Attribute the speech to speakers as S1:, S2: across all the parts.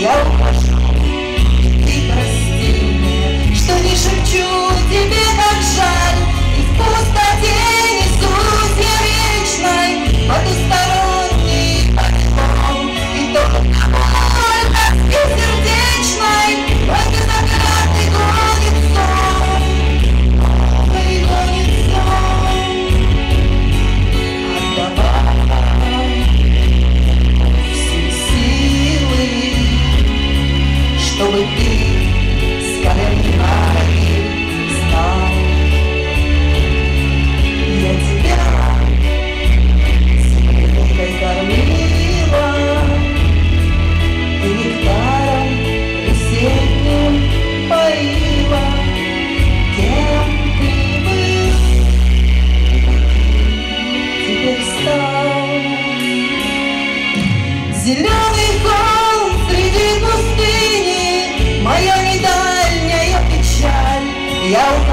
S1: я ухожу, ты прости меня, что не шепчу. чтобы ты скорее мои стал. out.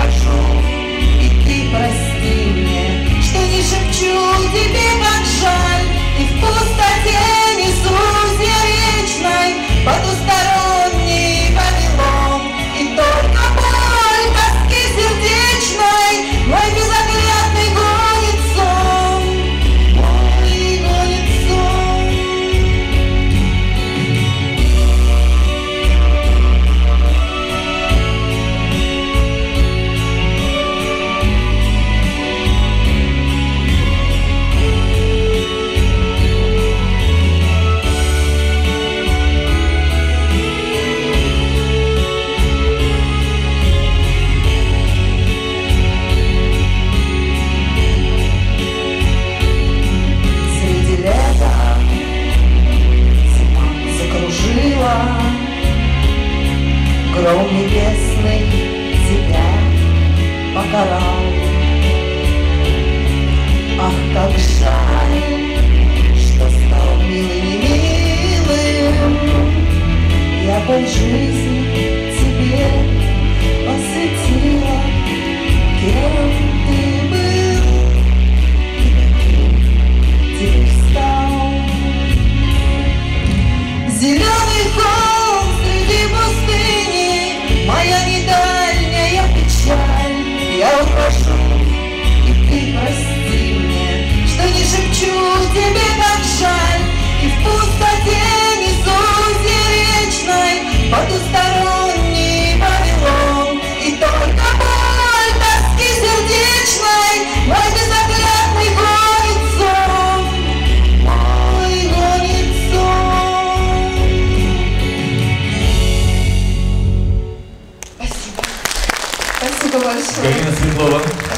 S1: Гром небесный тебя покарал. Ах, как жаль! Спасибо большое. Галина Светлова.